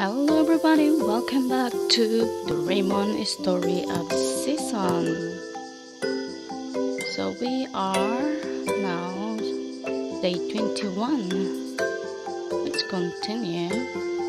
Hello everybody, welcome back to the Raymond story of season. So we are now day 21. Let's continue.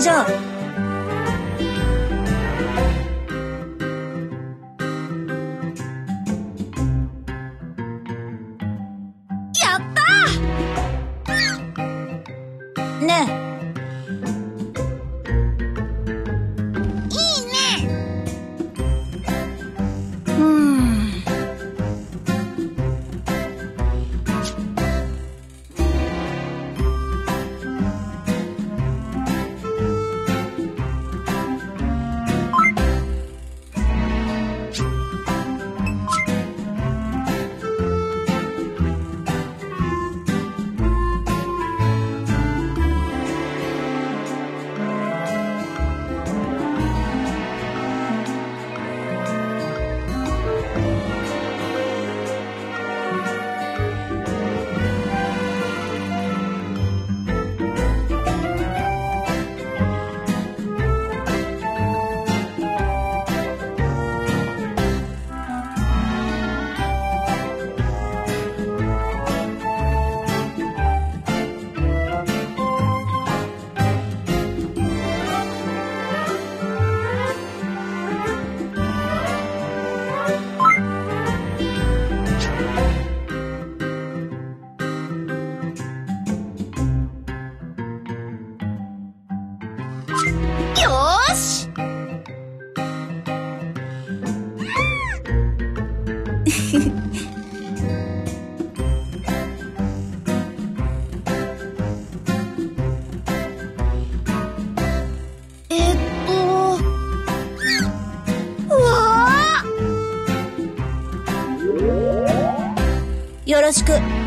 じ。よろしく。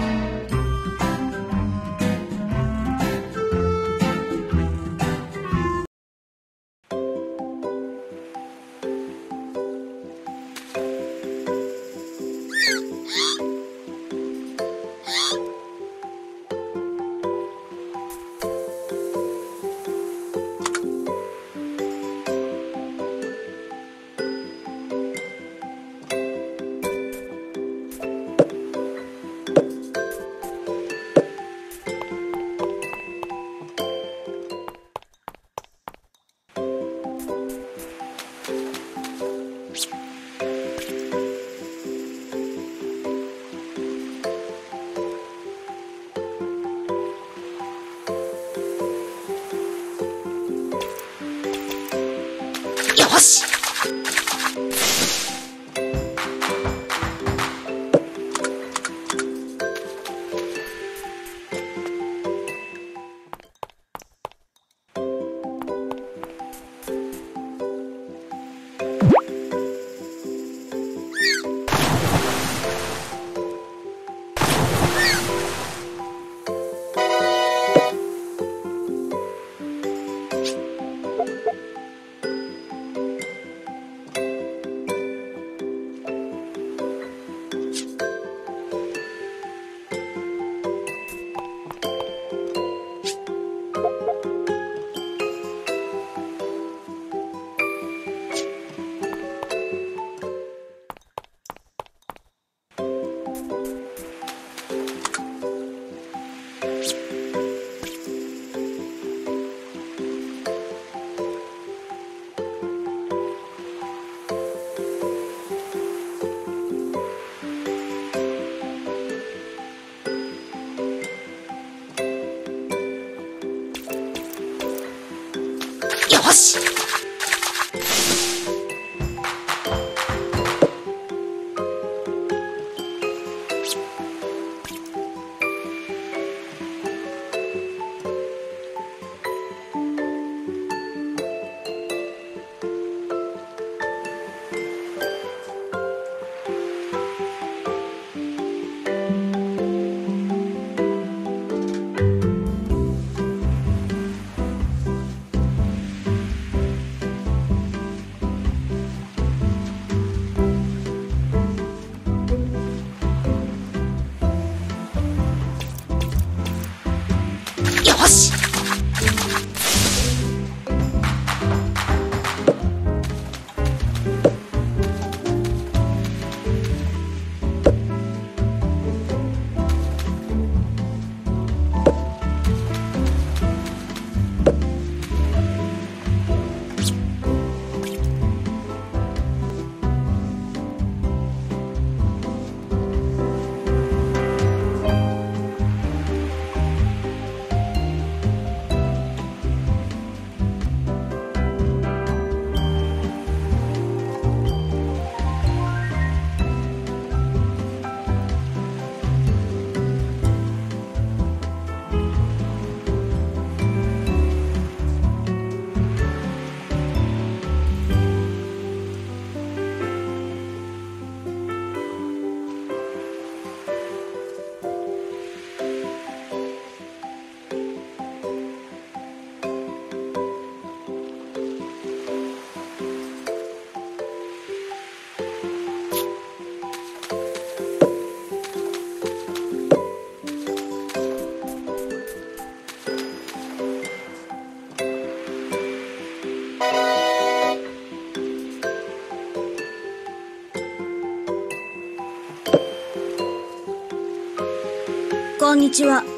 こんにちは。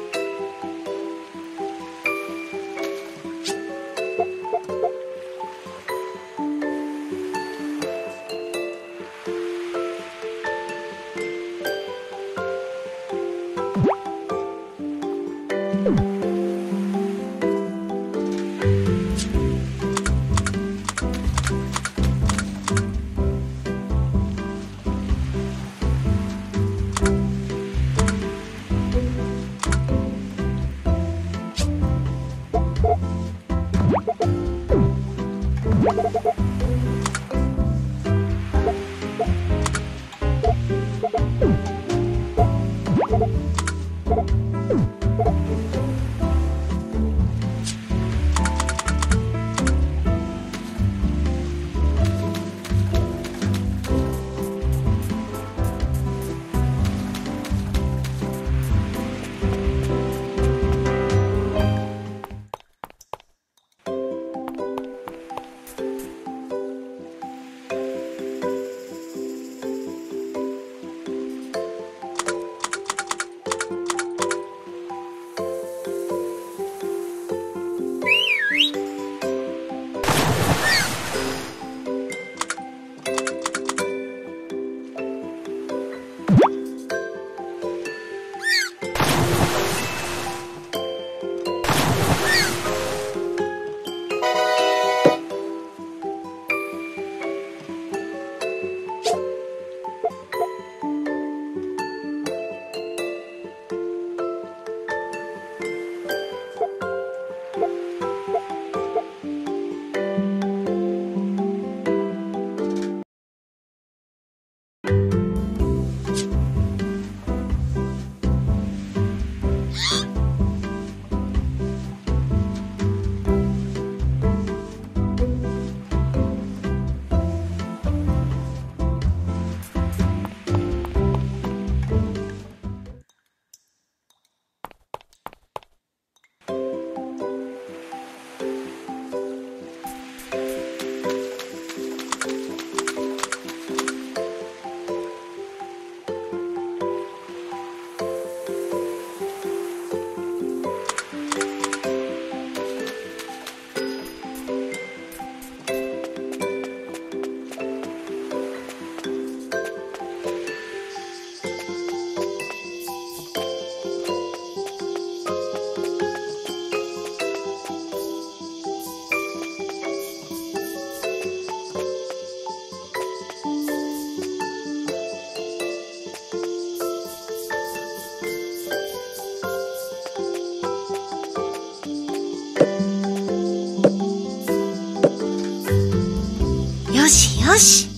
よし。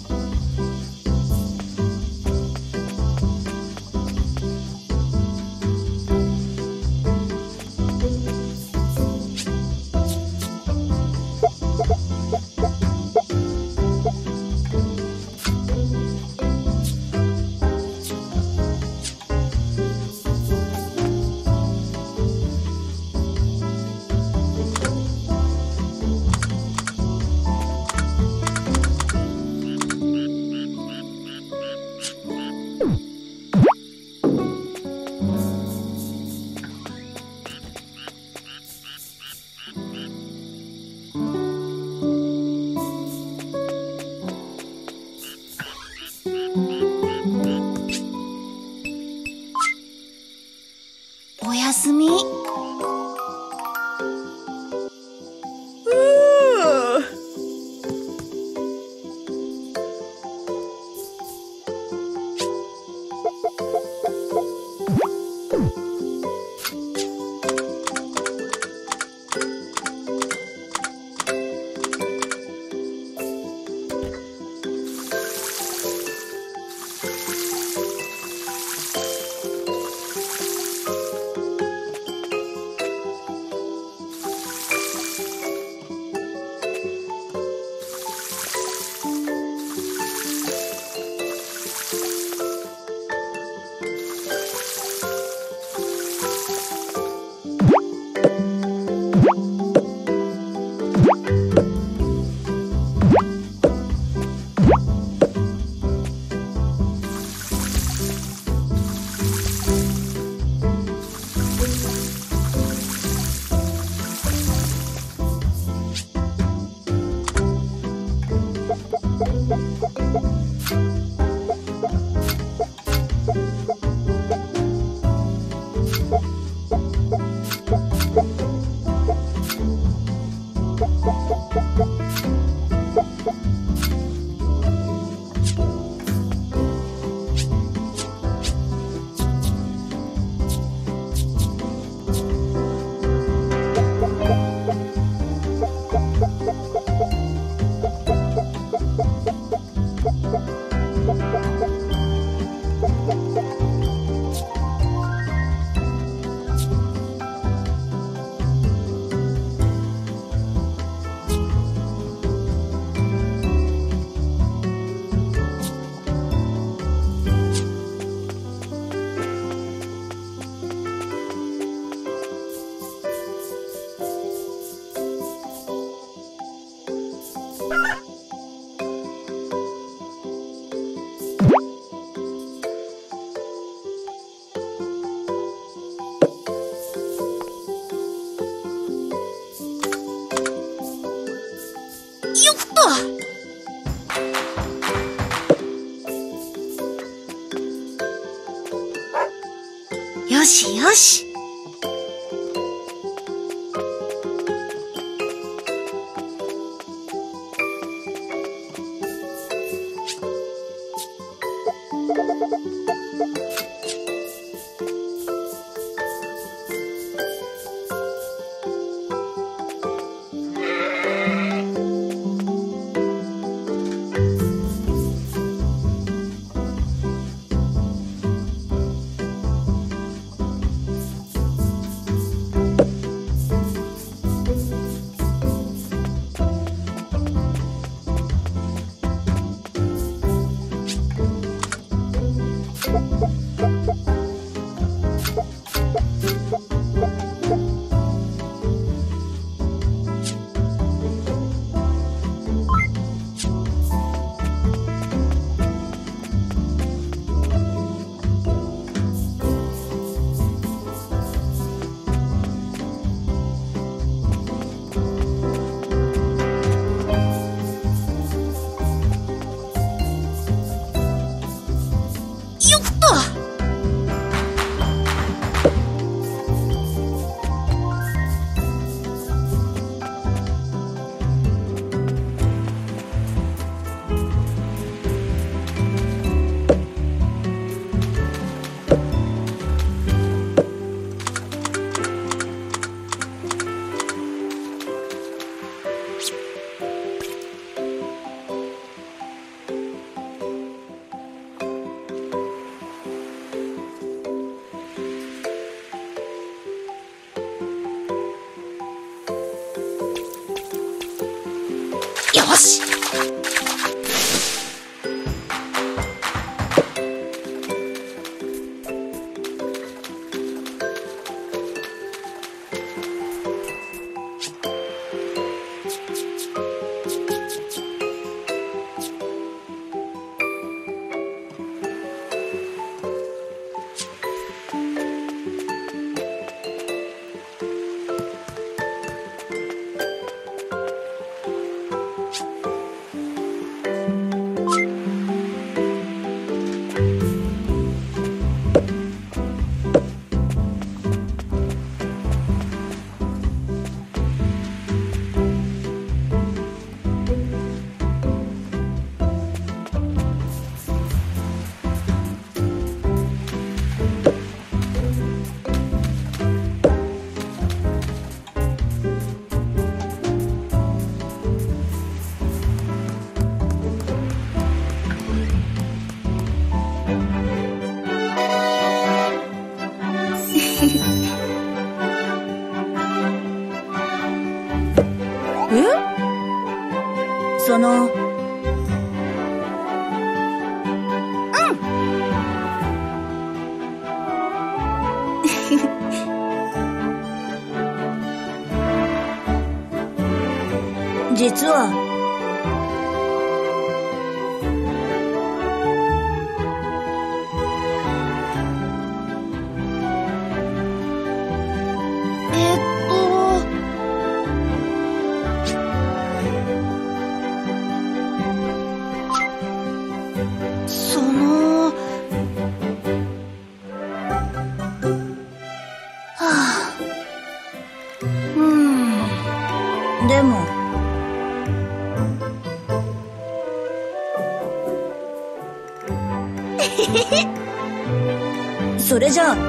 じ。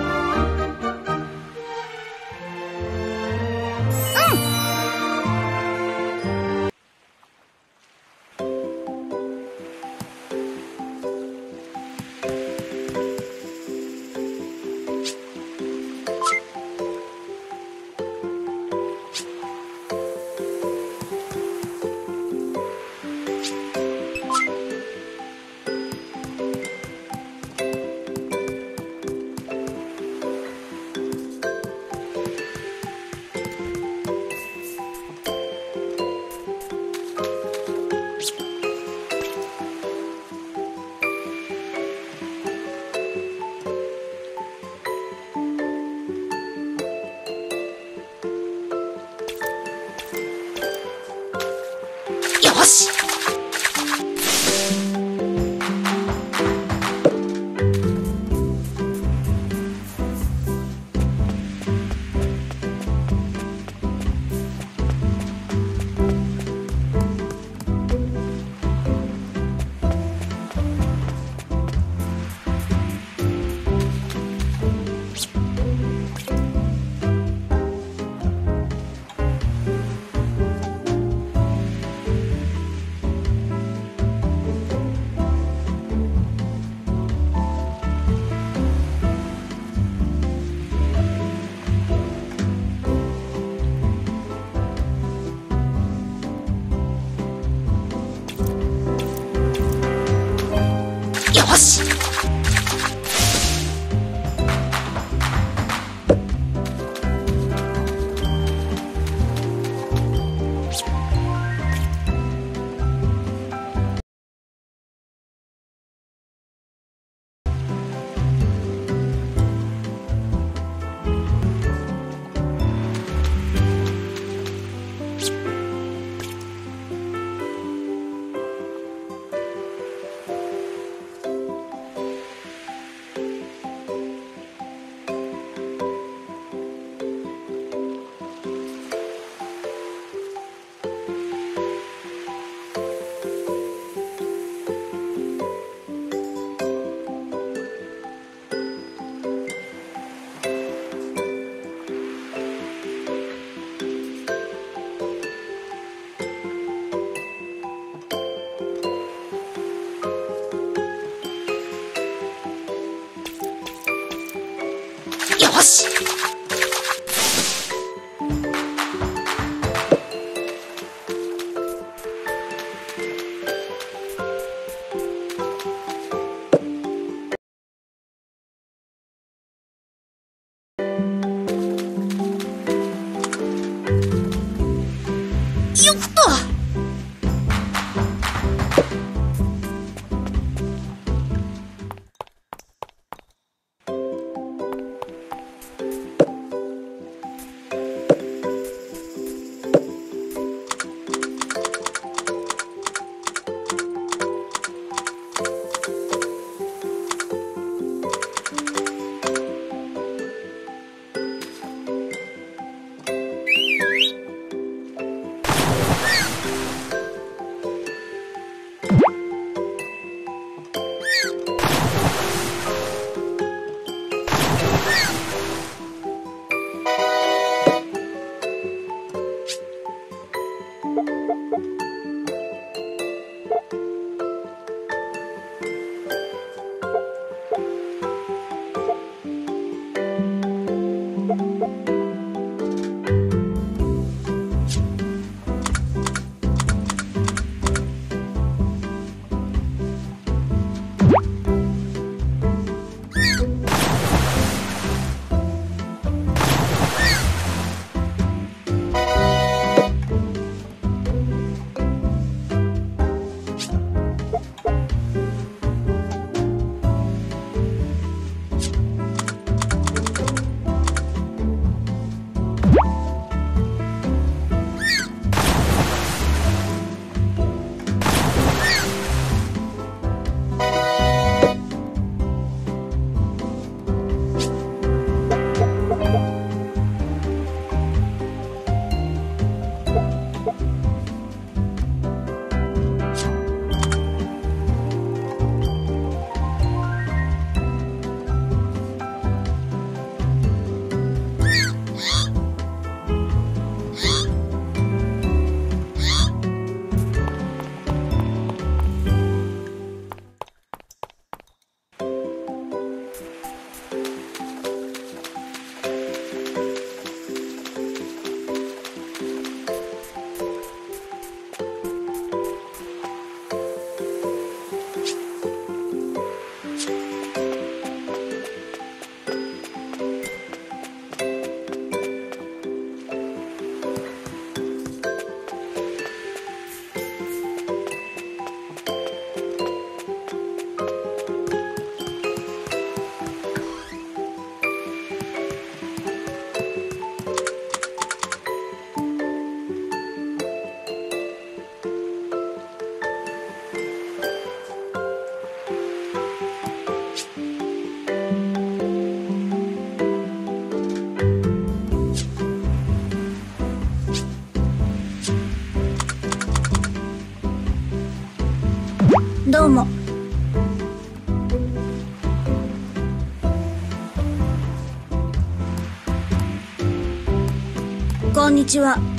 ちは。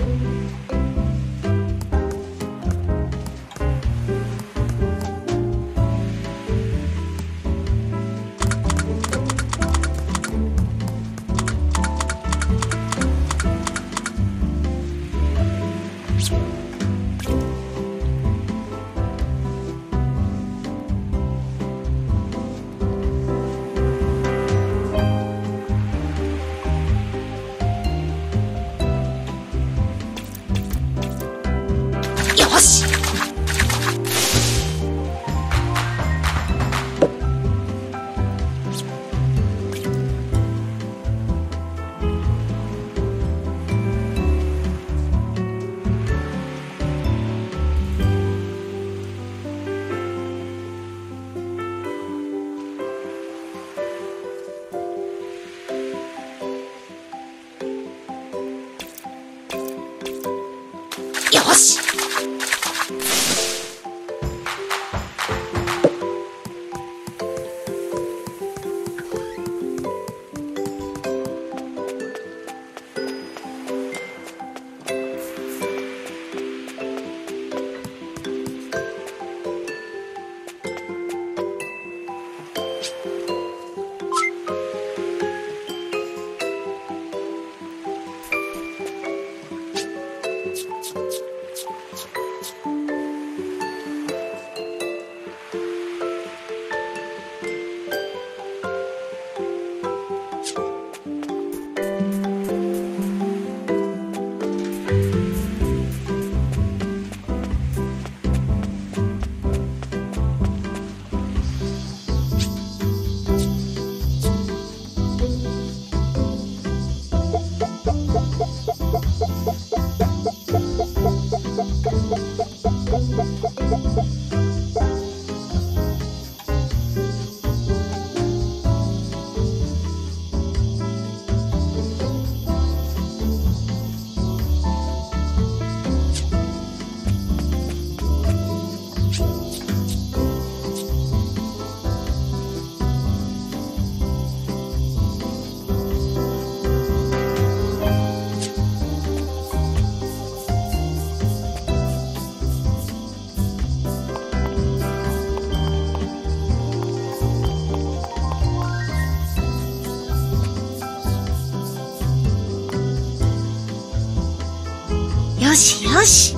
よし。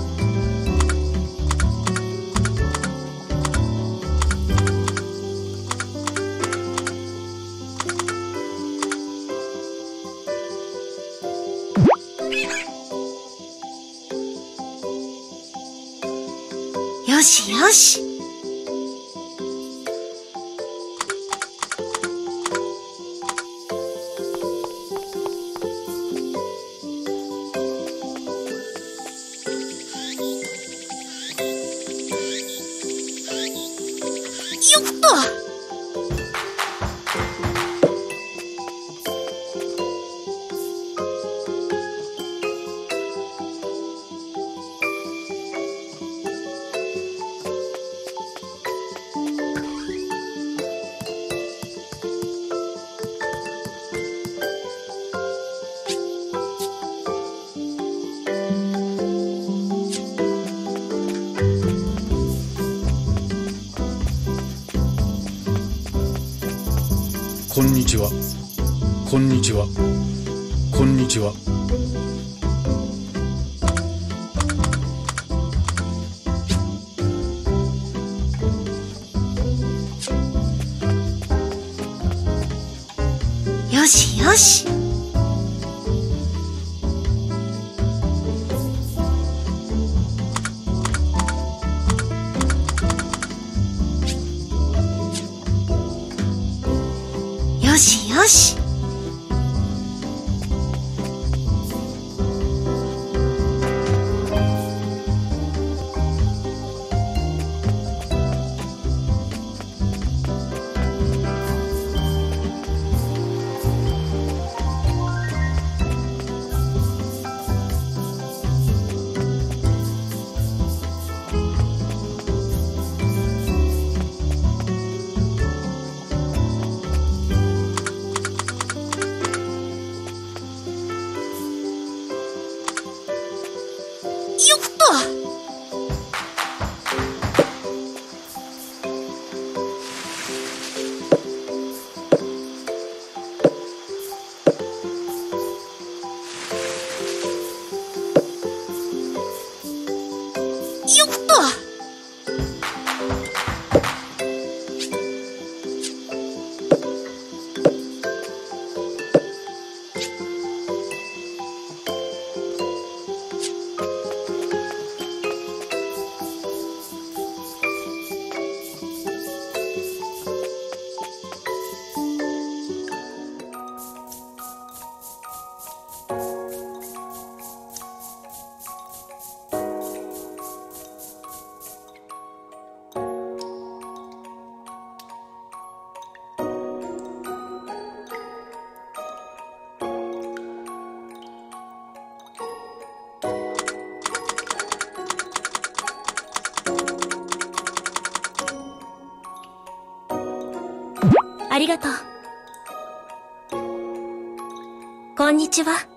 よしよし。ちは。こんにちは。こんにちは。よしよしりがとう。こんにちは。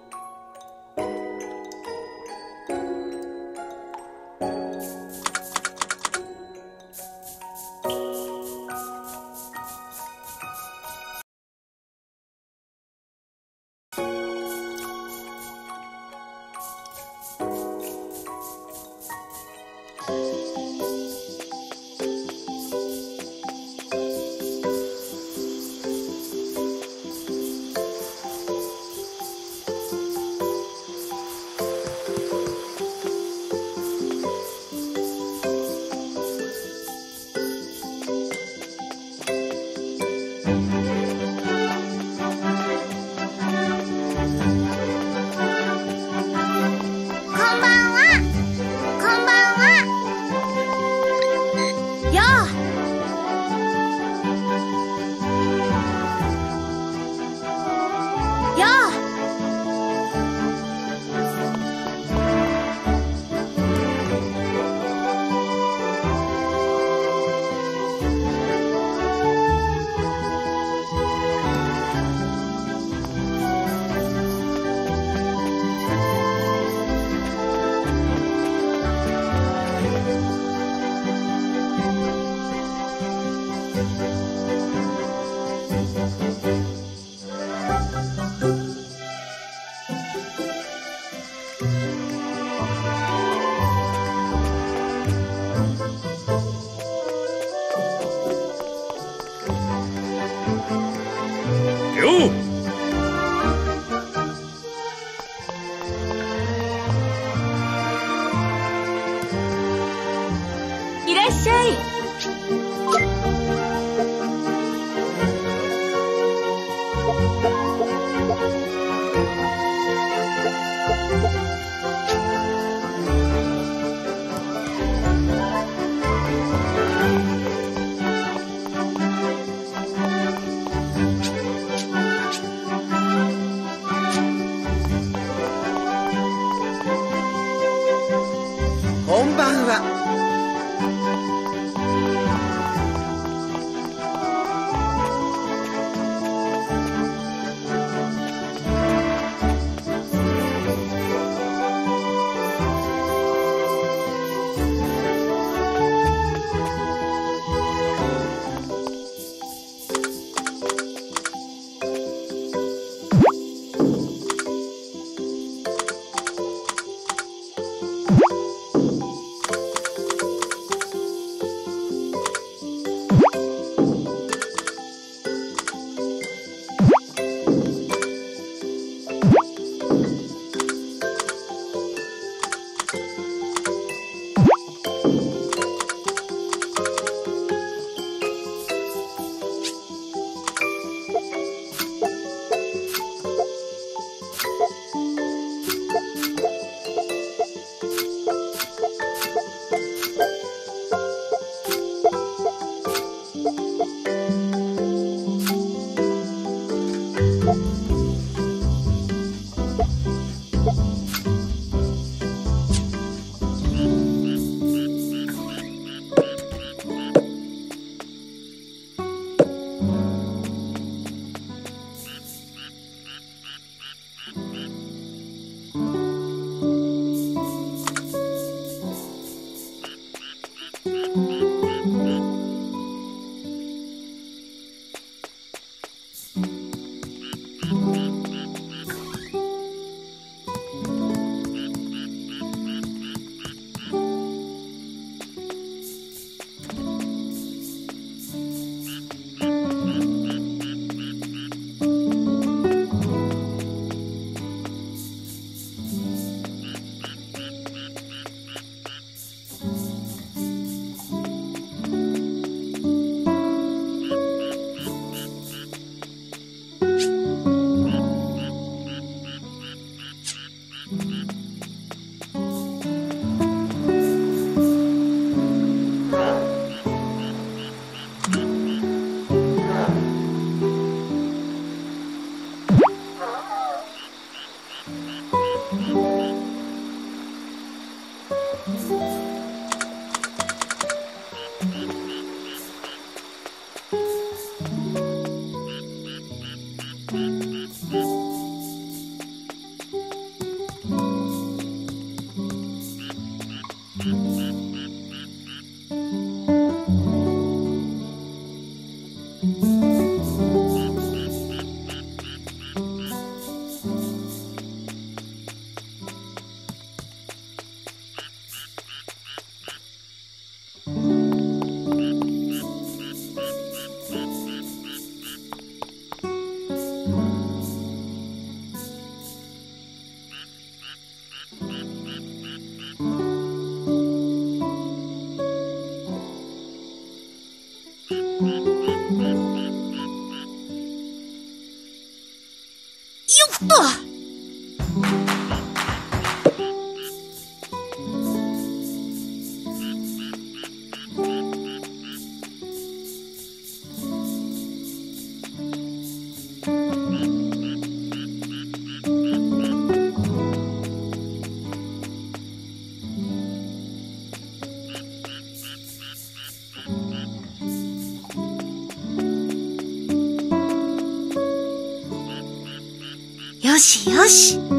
よしよし。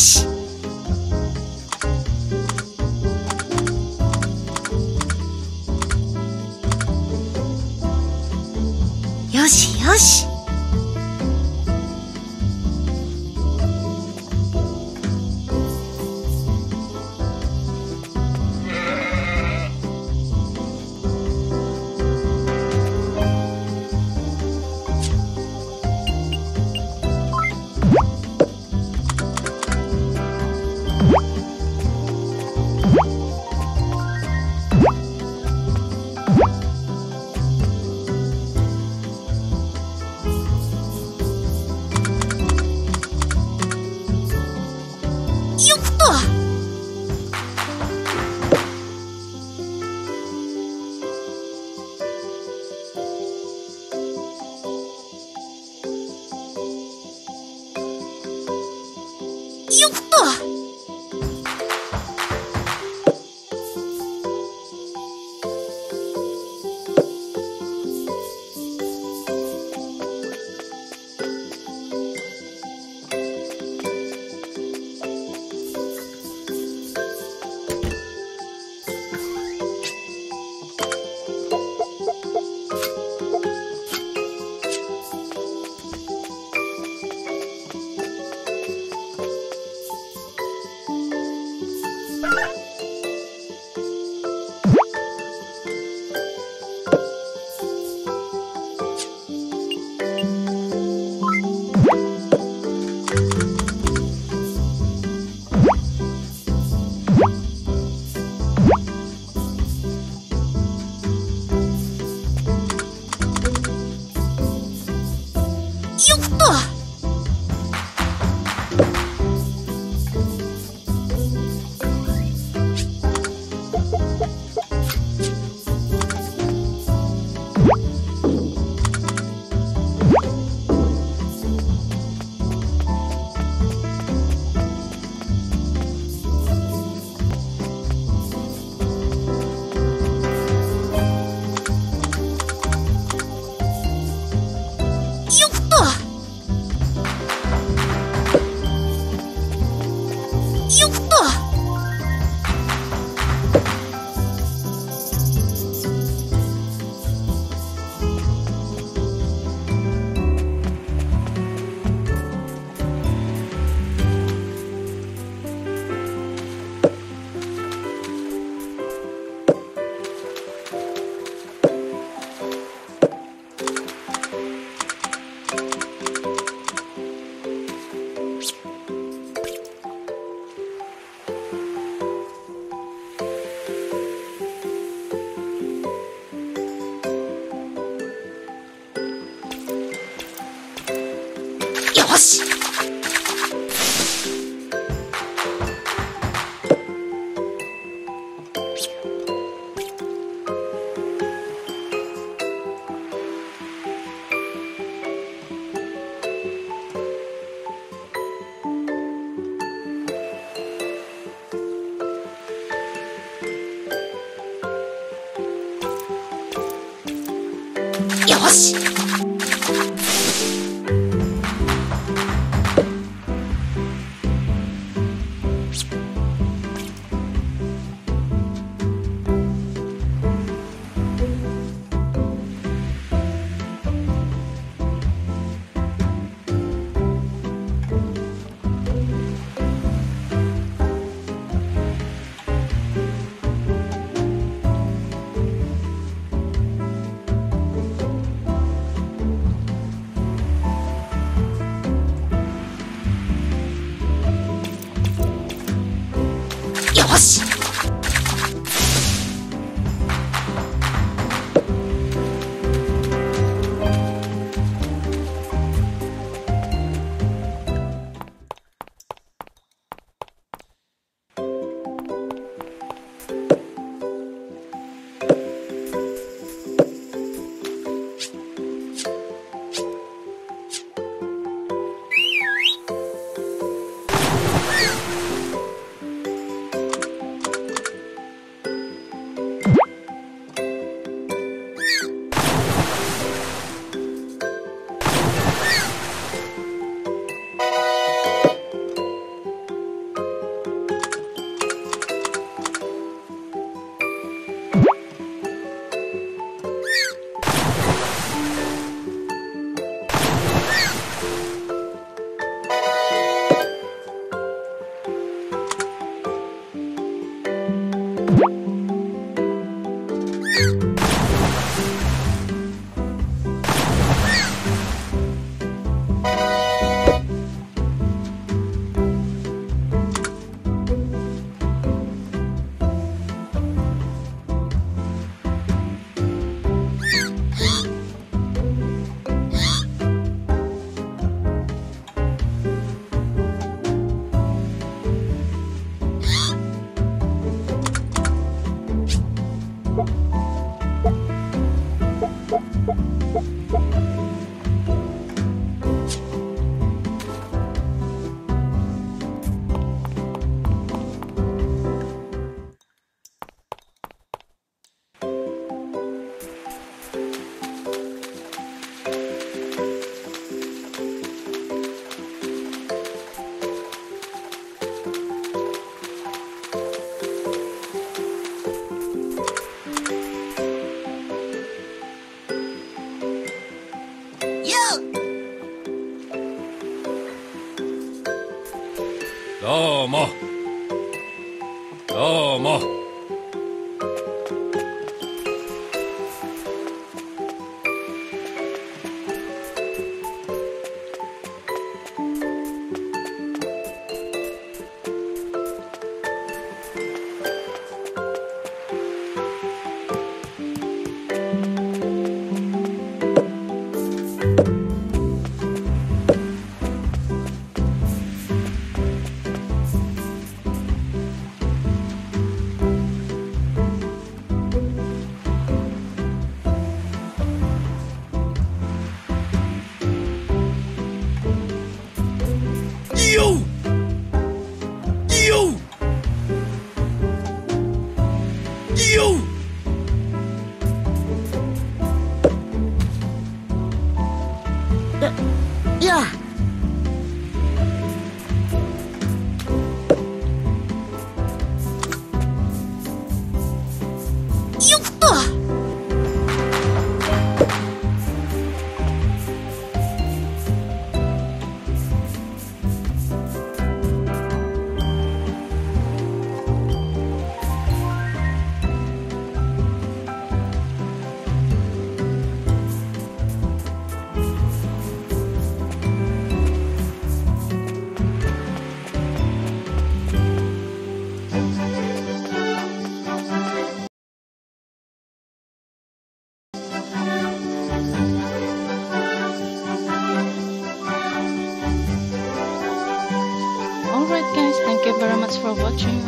し for watching.